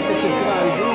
Grazie.